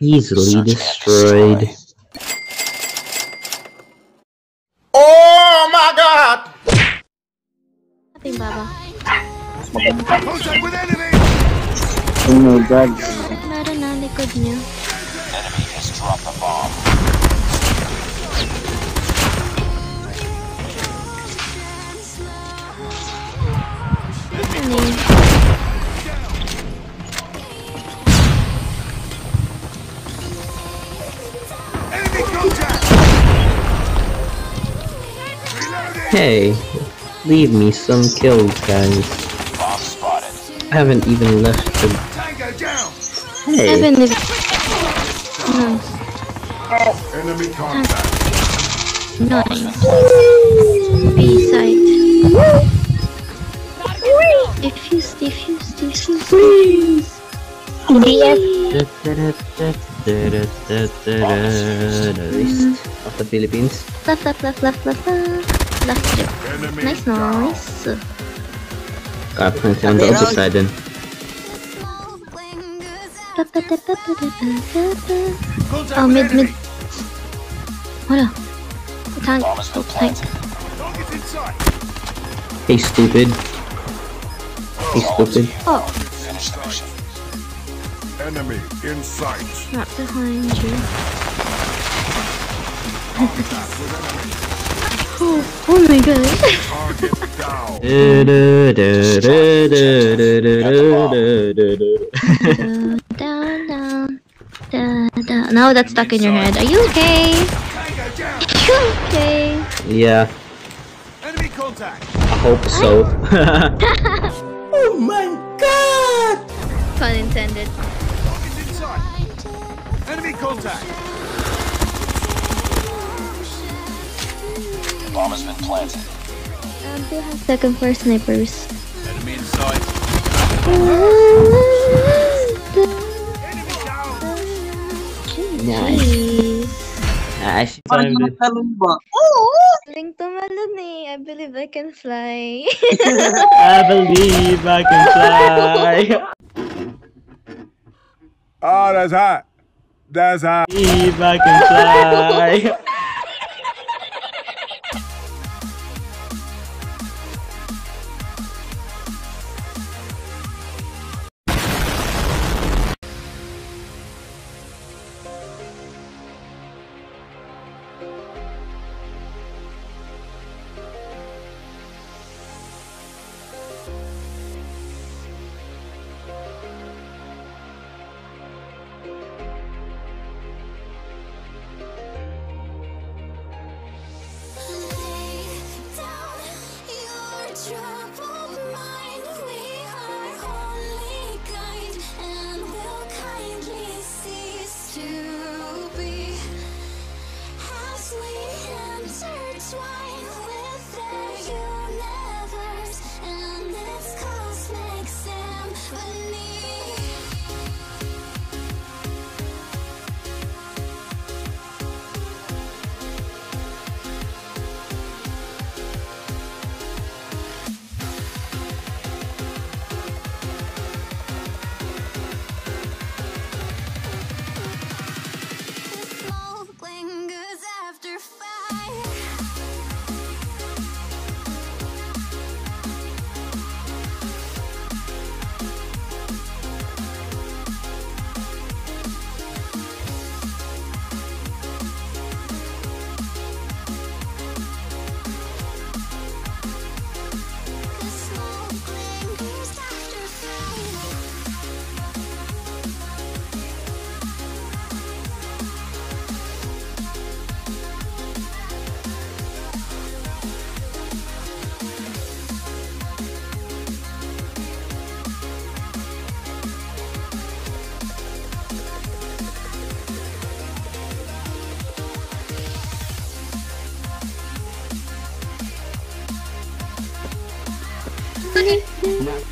Easily Search destroyed. destroy. Oh my god! Ating baba. Oh my god. Hey, leave me some kills, guys. Bomb spotted. I haven't even left the. Hey, Seven if... No. Enemy contact. Nine. B side. Diffuse, diffuse, diffuse. Please. East of the Philippines. Left, left, left, left, left, left. Left Nice, nice. Got plenty on the other side then. Oh, mid, mid. What Wala. Tank. Bomb has been Oh, tank. Hey, stupid. Hey, stupid. Oh, Finish the mission. Enemy in sight. not behind you. Oh, oh my god. Now that's stuck in your head. Are you okay? Are you okay? Yeah, Enemy contact. I hope so. Oh Pun intended. Target in sight. Enemy contact. Bomb has been planted. Um, they have second floor snipers. Enemy in sight. nice. Jeez. Nice. Parang nagtalong ba? Galing tumalon eh. I believe I can fly. I believe I can fly. Oh, that's hot. That's hot. I believe I can fly. Intertwine Honey?